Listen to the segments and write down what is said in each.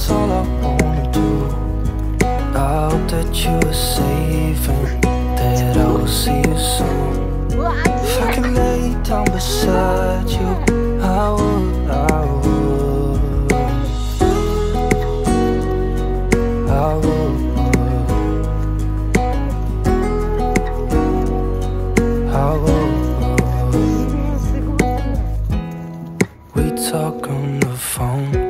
that's all I wanna do. I hope that you are safe and that I will see you soon. If I could lay down beside you, I would, I would. I would. I would. We talk on the phone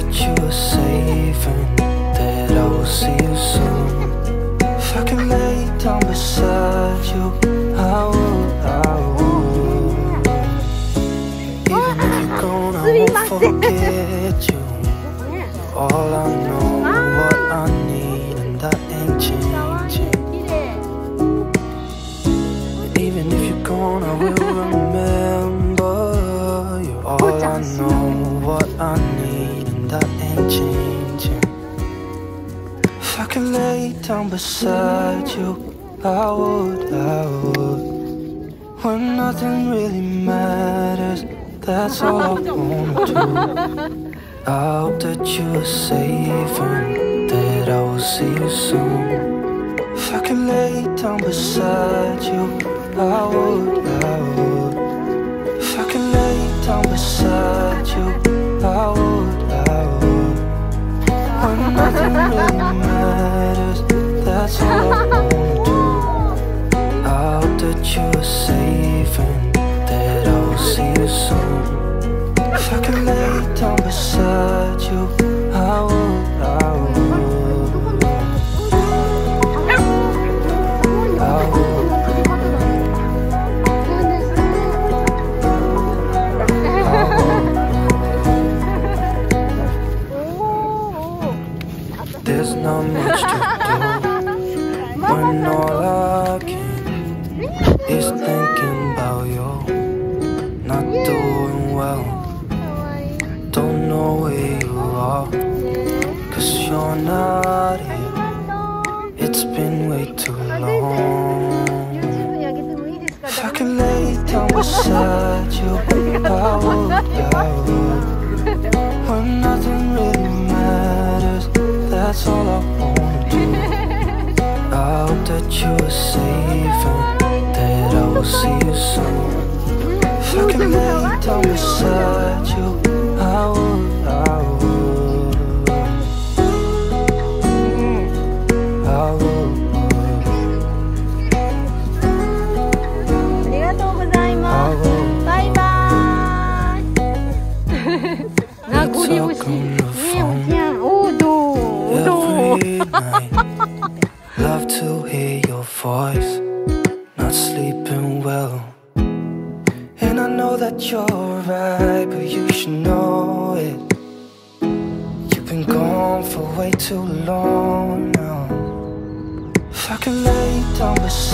that you are safe and that I will see you soon. If I can lay down beside you, I would, I would. Even if you're gone, I won't forget you. All I know, what I need, and that ain't changing. Even if you're gone, I will remember down beside you, I would, I would. When nothing really matters, that's all I wanna do. I hope that you are safe and that I will see you soon. If I could lay down beside you, I would, I would. And that I will see you soon. If I could lay down beside you, I would, I would. There's not much to do when all I can is thinking you're not here. It's been way too long. If I could lay down beside you I would, I would When nothing really matters That's all I wanna do. I hope that you are safe And that I will see you soon. If I could lay down beside you I would イ名残惜しいねえおじゃんおうどうどう Every night, love to hear your voice. Not sleeping well. And I know that you're right, but you should know it. You've been gone for way too long now. If I could lay down beside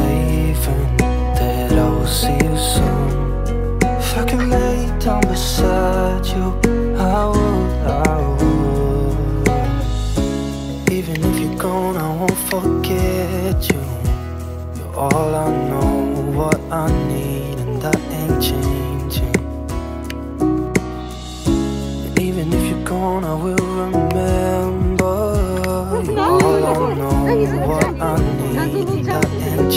and that I will see you soon. If I could lay down beside you, I would, I would. Even if you're gone, I won't forget you. You're all I know, what I need, and that ain't changing. Even if you're gone, I will remember.